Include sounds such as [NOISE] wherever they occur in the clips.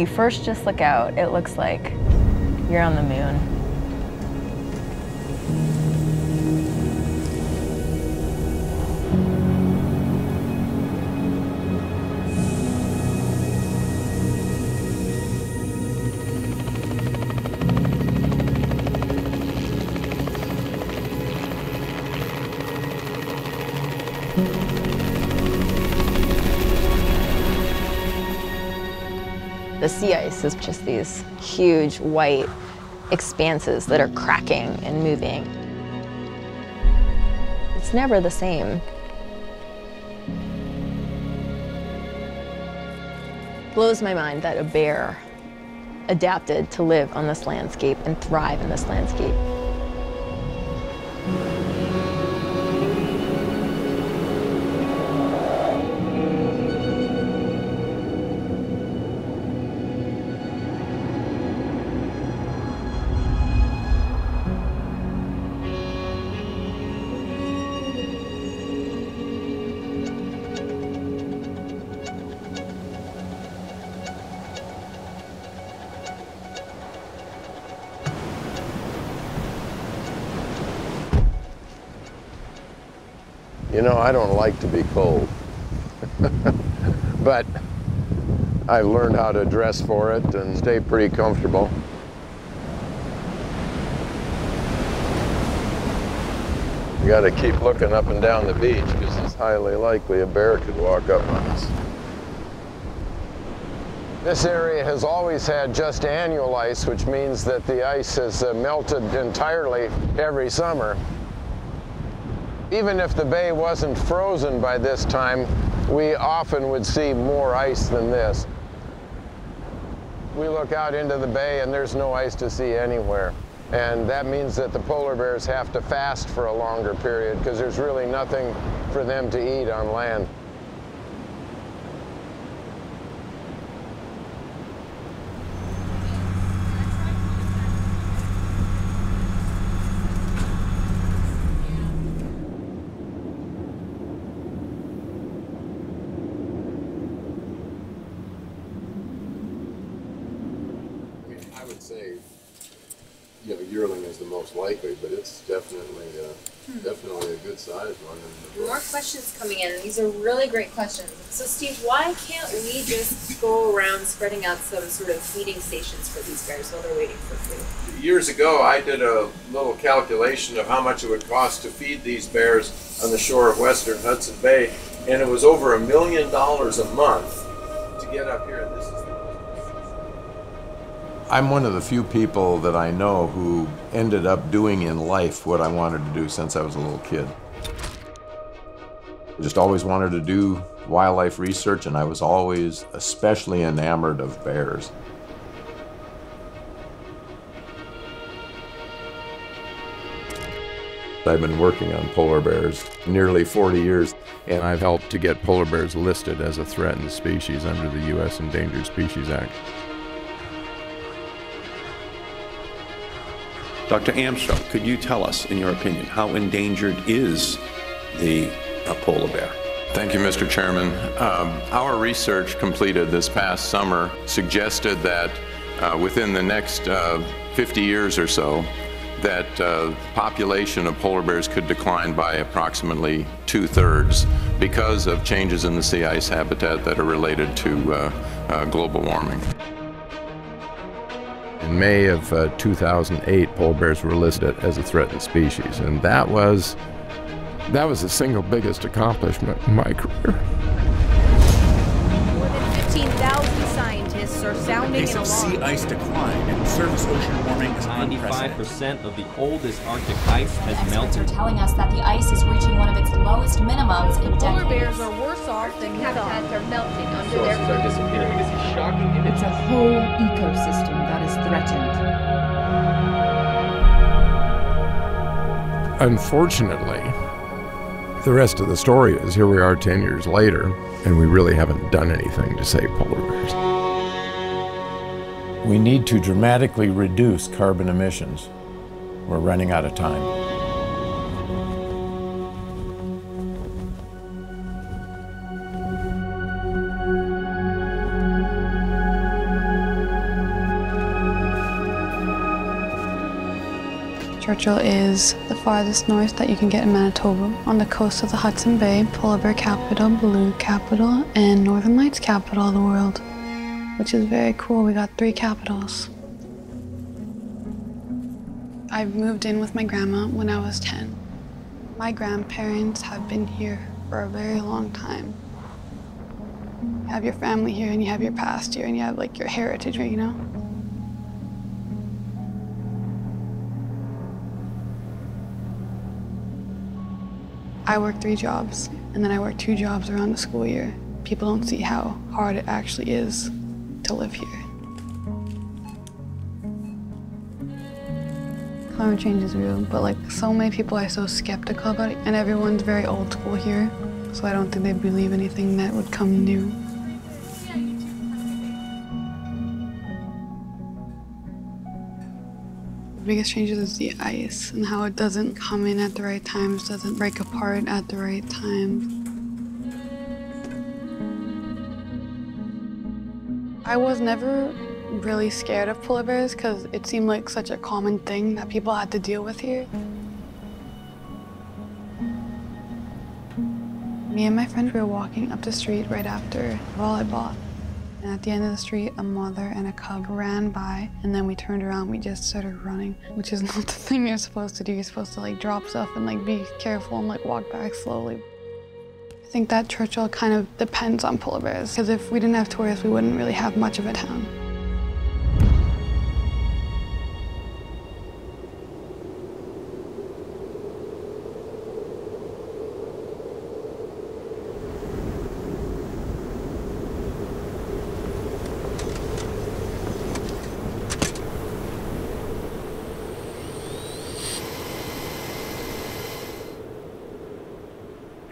You first just look out, it looks like you're on the moon. Sea ice is just these huge white expanses that are cracking and moving. It's never the same. Blows my mind that a bear adapted to live on this landscape and thrive in this landscape. You know, I don't like to be cold. [LAUGHS] but I've learned how to dress for it and stay pretty comfortable. We got to keep looking up and down the beach because it's highly likely a bear could walk up on us. This area has always had just annual ice, which means that the ice has uh, melted entirely every summer. Even if the bay wasn't frozen by this time, we often would see more ice than this. We look out into the bay and there's no ice to see anywhere. And that means that the polar bears have to fast for a longer period because there's really nothing for them to eat on land. Say, you know, yearling is the most likely, but it's definitely, uh, definitely a good sized one. More questions coming in. These are really great questions. So, Steve, why can't we just go around spreading out some sort of feeding stations for these bears while they're waiting for food? Years ago, I did a little calculation of how much it would cost to feed these bears on the shore of western Hudson Bay, and it was over a million dollars a month to get up here. And this is I'm one of the few people that I know who ended up doing in life what I wanted to do since I was a little kid. I just always wanted to do wildlife research, and I was always especially enamored of bears. I've been working on polar bears nearly 40 years, and I've helped to get polar bears listed as a threatened species under the U.S. Endangered Species Act. Dr. Amstrup, could you tell us, in your opinion, how endangered is the uh, polar bear? Thank you, Mr. Chairman. Um, our research completed this past summer suggested that uh, within the next uh, 50 years or so, that uh, population of polar bears could decline by approximately two-thirds because of changes in the sea ice habitat that are related to uh, uh, global warming. In May of uh, 2008, polar bears were listed as a threatened species, and that was that was the single biggest accomplishment in my career. More than 15,000 scientists are sounding pace an of sea ice decline and surface ocean warming is unprecedented. 95% of the oldest Arctic ice has Experts are melted. telling us that the ice is reaching one of its lowest minimums in decades. Polar bears are worse off than we thought. are melting under Sources are disappearing. This is shocking It's a whole ecosystem that is threatened. Unfortunately, the rest of the story is here we are 10 years later, and we really haven't done anything to save polar bears. We need to dramatically reduce carbon emissions. We're running out of time. Churchill is the farthest north that you can get in Manitoba, on the coast of the Hudson Bay, polar bear capital, beluga capital, and northern lights capital of the world which is very cool. We got three capitals. I moved in with my grandma when I was 10. My grandparents have been here for a very long time. You have your family here and you have your past here and you have like your heritage you know? I work three jobs and then I work two jobs around the school year. People don't see how hard it actually is to live here. Climate change is real, but like so many people are so skeptical about it and everyone's very old school here. So I don't think they believe anything that would come new. The biggest changes is the ice and how it doesn't come in at the right times, doesn't break apart at the right times. I was never really scared of polar bears because it seemed like such a common thing that people had to deal with here. Me and my friend were walking up the street right after volleyball. And at the end of the street, a mother and a cub ran by, and then we turned around, we just started running, which is [LAUGHS] not the thing you're supposed to do. You're supposed to like drop stuff and like be careful and like walk back slowly. I think that Churchill kind of depends on polar bears, because if we didn't have tourists, we wouldn't really have much of a town.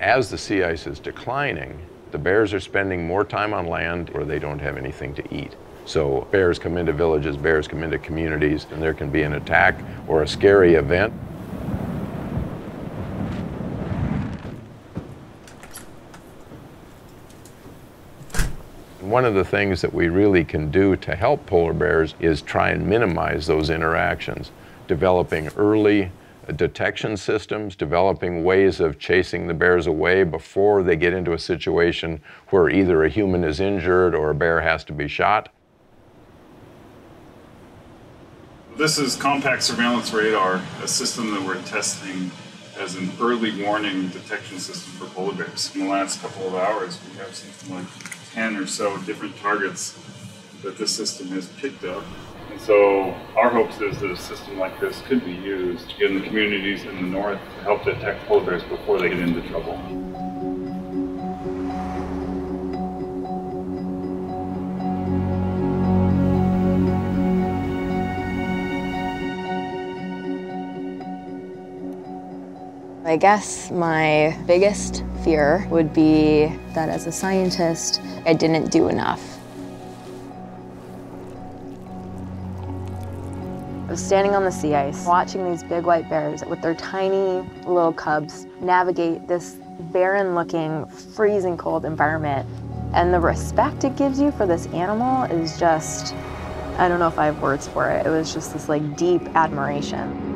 As the sea ice is declining, the bears are spending more time on land where they don't have anything to eat. So bears come into villages, bears come into communities, and there can be an attack or a scary event. One of the things that we really can do to help polar bears is try and minimize those interactions, developing early detection systems, developing ways of chasing the bears away before they get into a situation where either a human is injured or a bear has to be shot. This is compact surveillance radar, a system that we're testing as an early warning detection system for polar bears. In the last couple of hours, we have something like 10 or so different targets that this system has picked up and so our hopes is that a system like this could be used in the communities in the north to help detect polar bears before they get into trouble. I guess my biggest fear would be that as a scientist, I didn't do enough. I was standing on the sea ice, watching these big white bears with their tiny little cubs navigate this barren looking, freezing cold environment. And the respect it gives you for this animal is just, I don't know if I have words for it. It was just this like deep admiration.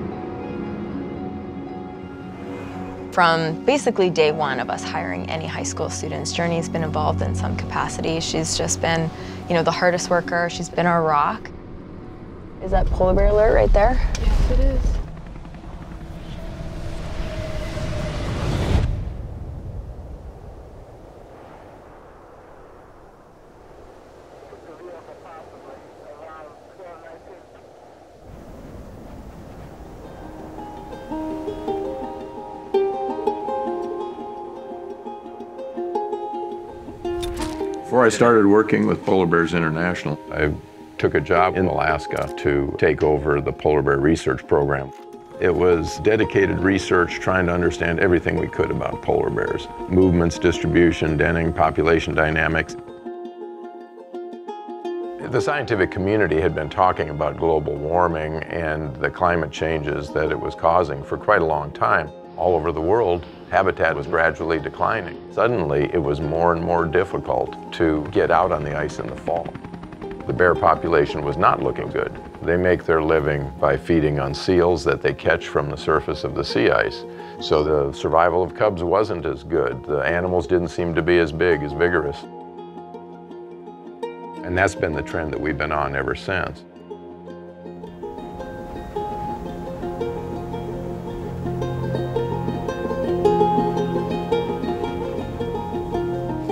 From basically day one of us hiring any high school students, Journey's been involved in some capacity. She's just been, you know, the hardest worker. She's been our rock. Is that polar bear alert right there? Yes, it is. Before I started working with Polar Bears International, I took a job in Alaska to take over the polar bear research program. It was dedicated research trying to understand everything we could about polar bears. Movements, distribution, denning, population dynamics. The scientific community had been talking about global warming and the climate changes that it was causing for quite a long time. All over the world, habitat was gradually declining. Suddenly, it was more and more difficult to get out on the ice in the fall. The bear population was not looking good. They make their living by feeding on seals that they catch from the surface of the sea ice. So the survival of cubs wasn't as good. The animals didn't seem to be as big, as vigorous. And that's been the trend that we've been on ever since.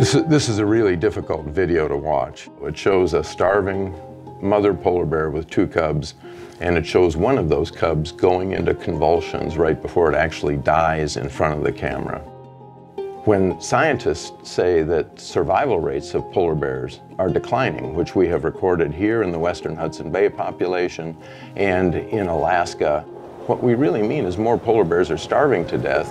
This is, this is a really difficult video to watch. It shows a starving mother polar bear with two cubs, and it shows one of those cubs going into convulsions right before it actually dies in front of the camera. When scientists say that survival rates of polar bears are declining, which we have recorded here in the western Hudson Bay population and in Alaska, what we really mean is more polar bears are starving to death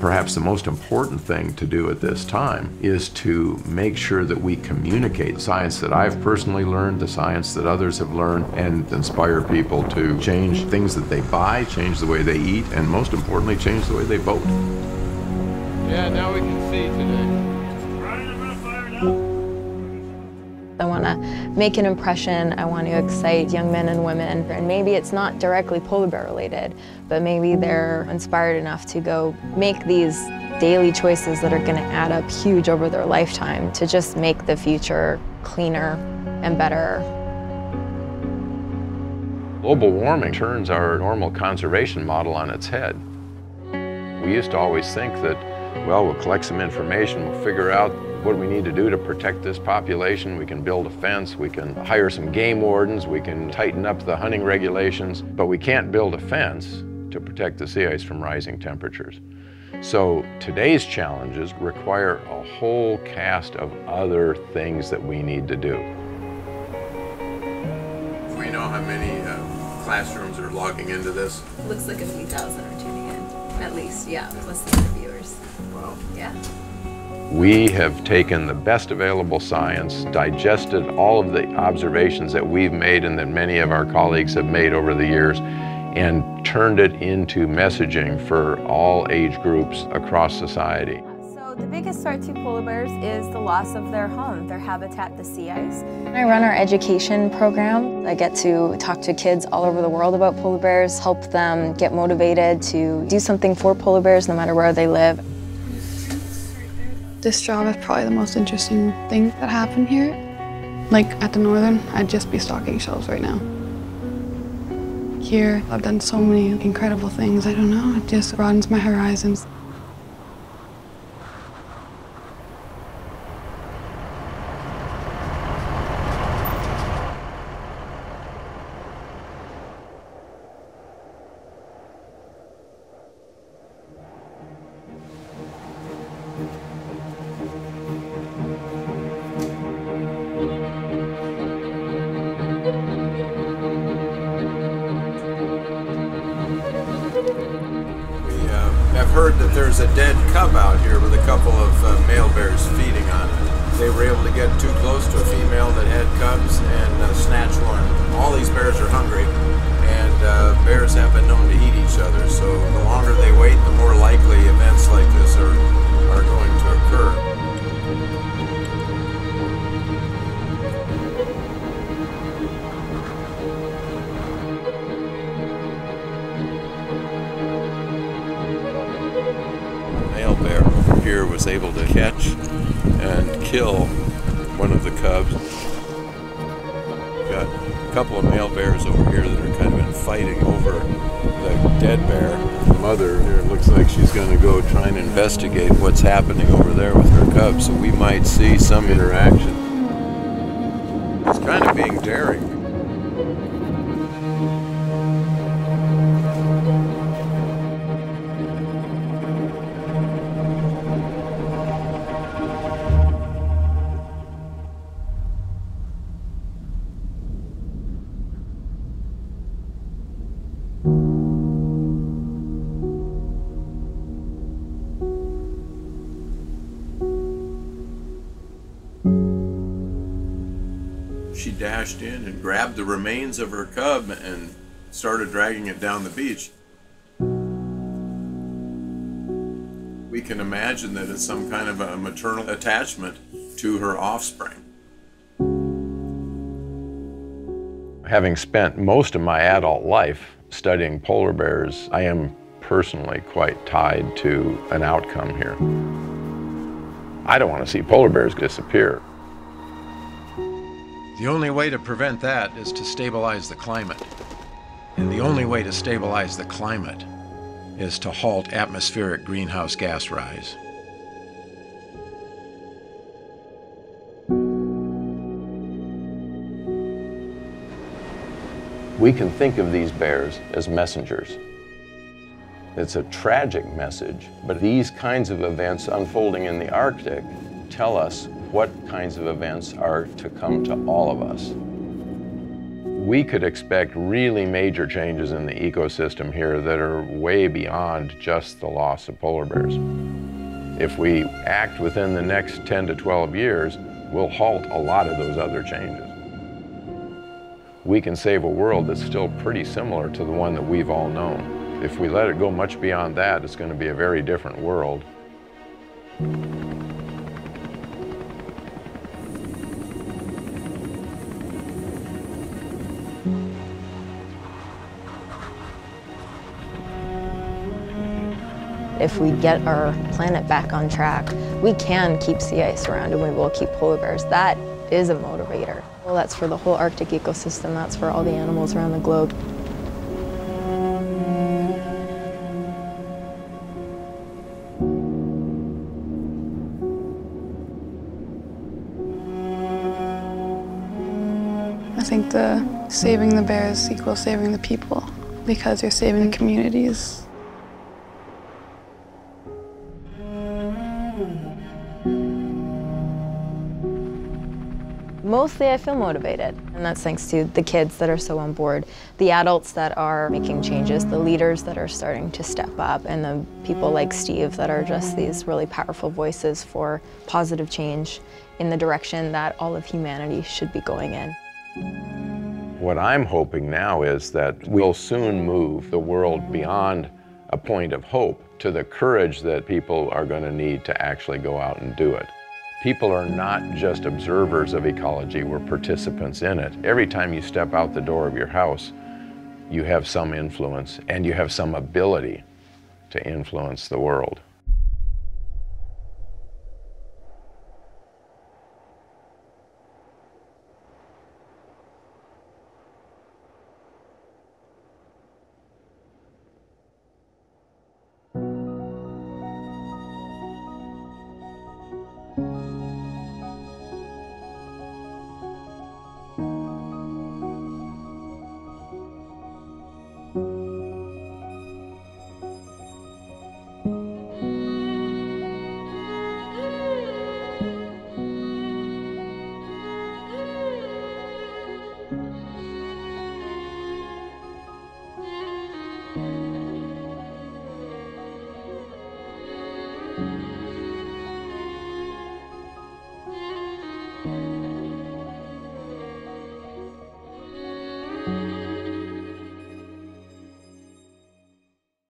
Perhaps the most important thing to do at this time is to make sure that we communicate science that I've personally learned, the science that others have learned, and inspire people to change things that they buy, change the way they eat, and most importantly, change the way they vote. Yeah, now we can see today. Make an impression. I want to excite young men and women. And maybe it's not directly polar bear related, but maybe they're inspired enough to go make these daily choices that are going to add up huge over their lifetime to just make the future cleaner and better. Global warming turns our normal conservation model on its head. We used to always think that, well, we'll collect some information, we'll figure out what we need to do to protect this population. We can build a fence, we can hire some game wardens, we can tighten up the hunting regulations, but we can't build a fence to protect the sea ice from rising temperatures. So today's challenges require a whole cast of other things that we need to do. We know how many uh, classrooms are logging into this? Looks like a few thousand are tuning in, at least, yeah, plus the viewers. Wow. Yeah. We have taken the best available science, digested all of the observations that we've made and that many of our colleagues have made over the years, and turned it into messaging for all age groups across society. So the biggest threat to polar bears is the loss of their home, their habitat, the sea ice. I run our education program. I get to talk to kids all over the world about polar bears, help them get motivated to do something for polar bears no matter where they live. This job is probably the most interesting thing that happened here. Like at the Northern, I'd just be stocking shelves right now. Here, I've done so many incredible things. I don't know, it just broadens my horizons. There's a dead cub out here with a couple of uh, male bears feeding on it. They were able to get too close to a female that had cubs and uh, snatch one. All these bears are hungry, and uh, bears have been known to eat each other, so the longer they wait, the more likely events like this are, are going to occur. Was able to catch and kill one of the cubs. Got a couple of male bears over here that are kind of been fighting over the dead bear. The mother here looks like she's going to go try and investigate what's happening over there with her cubs, so we might see some interaction. It's kind of being daring. In and grabbed the remains of her cub and started dragging it down the beach. We can imagine that it's some kind of a maternal attachment to her offspring. Having spent most of my adult life studying polar bears, I am personally quite tied to an outcome here. I don't want to see polar bears disappear. The only way to prevent that is to stabilize the climate. And the only way to stabilize the climate is to halt atmospheric greenhouse gas rise. We can think of these bears as messengers. It's a tragic message, but these kinds of events unfolding in the Arctic tell us what kinds of events are to come to all of us. We could expect really major changes in the ecosystem here that are way beyond just the loss of polar bears. If we act within the next 10 to 12 years, we'll halt a lot of those other changes we can save a world that's still pretty similar to the one that we've all known. If we let it go much beyond that, it's going to be a very different world. If we get our planet back on track, we can keep sea ice around and we will keep polar bears. That is a motivator. Well, that's for the whole Arctic ecosystem. That's for all the animals around the globe. I think the saving the bears equals saving the people because you're saving communities. Mostly I feel motivated, and that's thanks to the kids that are so on board, the adults that are making changes, the leaders that are starting to step up, and the people like Steve that are just these really powerful voices for positive change in the direction that all of humanity should be going in. What I'm hoping now is that we'll soon move the world beyond a point of hope to the courage that people are going to need to actually go out and do it. People are not just observers of ecology, we're participants in it. Every time you step out the door of your house, you have some influence and you have some ability to influence the world.